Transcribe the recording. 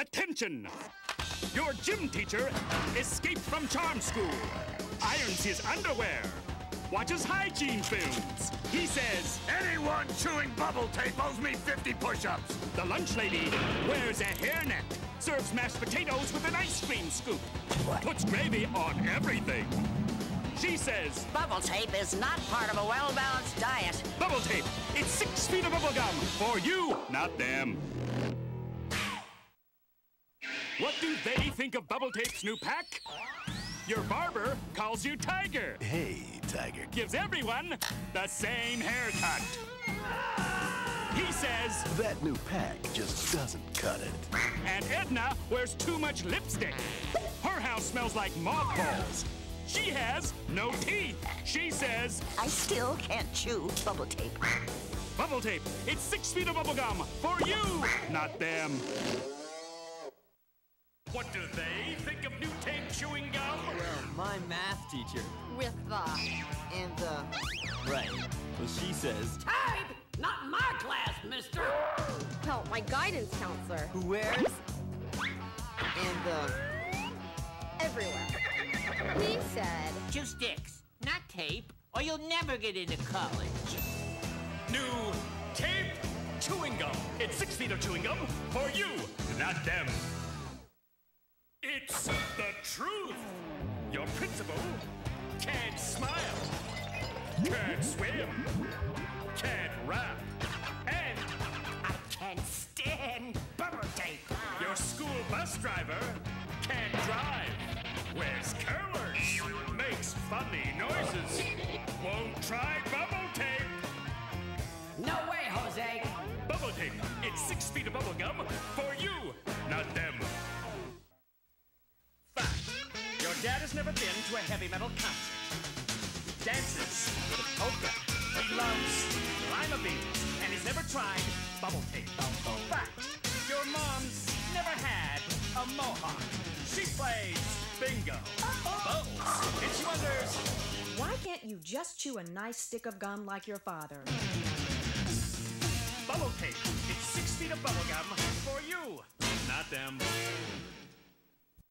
Attention! Your gym teacher escaped from charm school, irons his underwear, watches hygiene films. He says, Anyone chewing bubble tape owes me 50 push-ups. the lunch lady wears a hairnet, serves mashed potatoes with an ice cream scoop, puts gravy on everything. She says, Bubble tape is not part of a well-balanced diet. Bubble tape, it's six feet of bubble gum for you, not them. What do they think of Bubble Tape's new pack? Your barber calls you Tiger. Hey, Tiger. gives everyone the same haircut. He says, That new pack just doesn't cut it. and Edna wears too much lipstick. Her house smells like mothballs. She has no teeth. She says, I still can't chew bubble tape. Bubble tape, it's six feet of bubble gum for you, not them. What do they think of new tape chewing gum? My math teacher. With the. And, the. Right. Well, she says, Type! Not my class, mister! Well, my guidance counselor. who wears? And, the. Everywhere. He said. Chew sticks, not tape, or you'll never get into college. New tape chewing gum. It's six feet of chewing gum for you, not them. The truth. Your principal can't smile, can't swim, can't rap, and I can't stand bubble tape. your school bus driver can't drive, wears curlers, makes funny noises, won't try dad has never been to a heavy metal concert. Dances with a polka. He loves lima beans and he's never tried bubble tape. Fact. Your mom's never had a mohawk. She plays bingo, bowls, and she wonders Why can't you just chew a nice stick of gum like your father? bubble tape. It's six feet of bubble gum for you, not them.